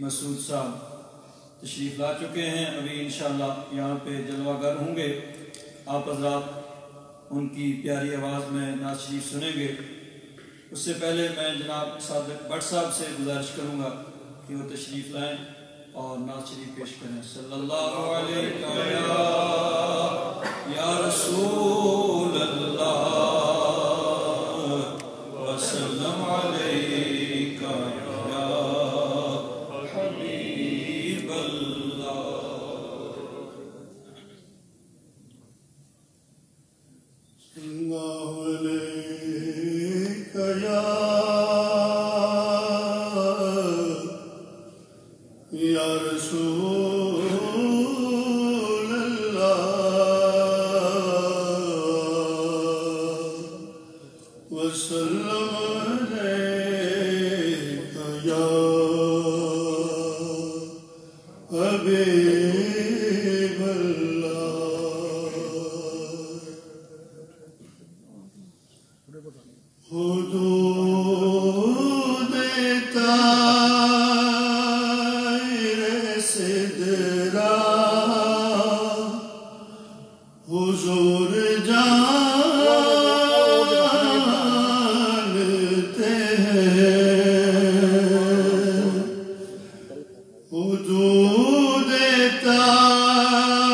مسعود صاحب تشریف لا چکے ہیں۔ ابھی انشاءاللہ یہاں پہ جلوہ گر ہوں گے۔ آپ حضرات ان کی پیاری آواز میں ناز شریف سنیں گے۔ اس سے پہلے میں جناب صادق بٹ صاحب سے گزارش کروں گا کہ وہ تشریف لائیں اور ناز شریف پیش کریں۔ صلی اللہ علیہ یا رسول اللہ، وسلم علیکہ وسلم حضور جانتے ہیں۔ حدود تائر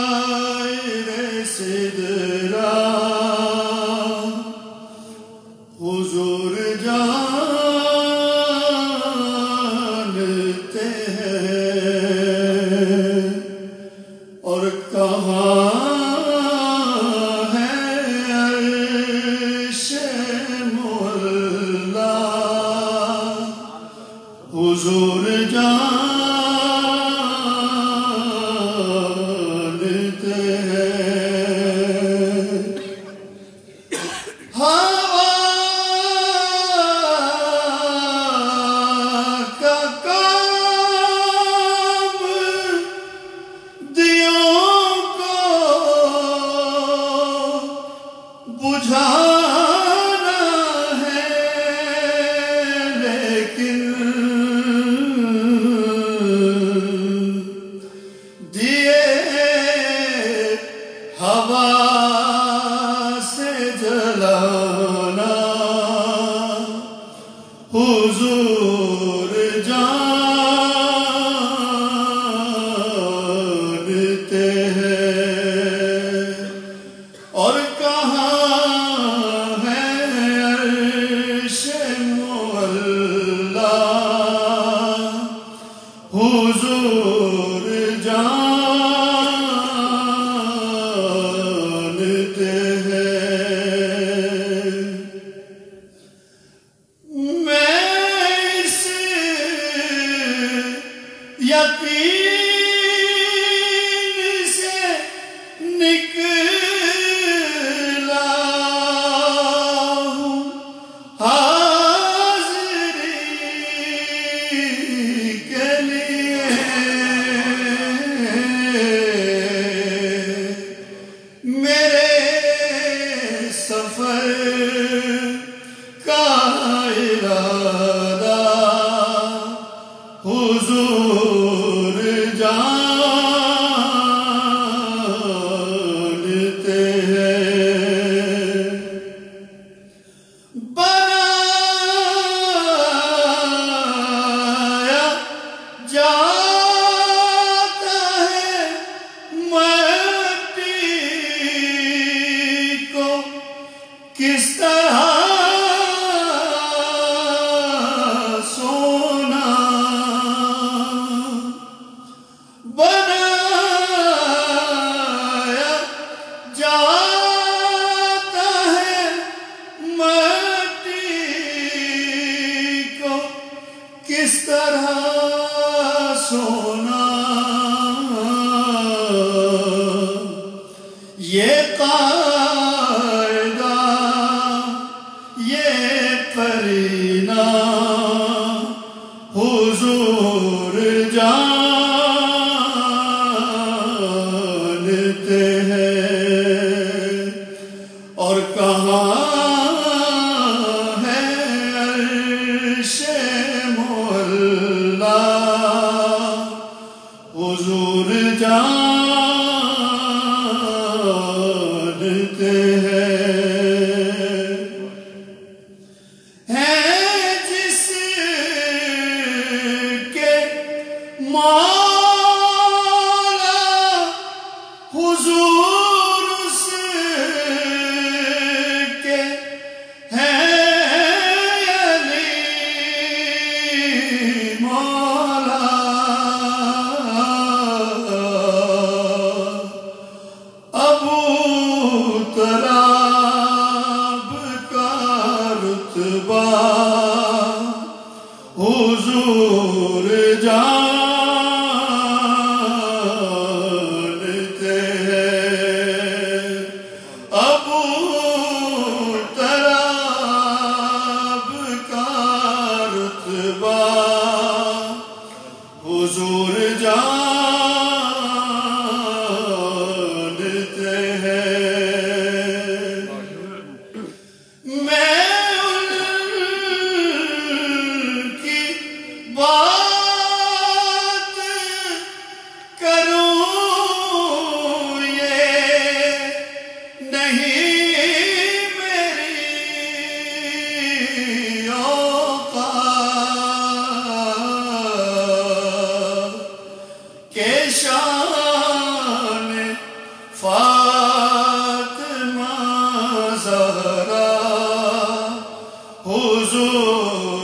کس طرح سونا۔ یہ قاعدہ یہ قرینہ۔ John. oh.